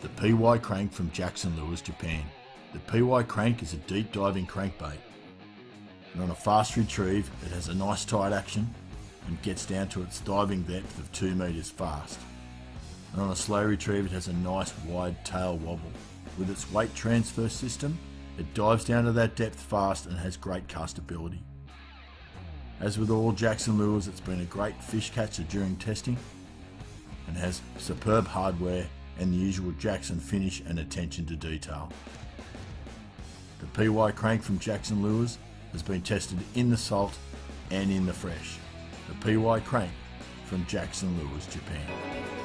The PY Crank from Jackson Lures Japan. The PY Crank is a deep diving crankbait. And on a fast retrieve, it has a nice tight action and gets down to its diving depth of 2 metres fast. And on a slow retrieve, it has a nice wide tail wobble. With its weight transfer system, it dives down to that depth fast and has great castability. As with all Jackson lures, it's been a great fish catcher during testing and has superb hardware and the usual Jackson finish and attention to detail. The PY crank from Jackson Lures has been tested in the salt and in the fresh. The PY crank from Jackson Lures, Japan.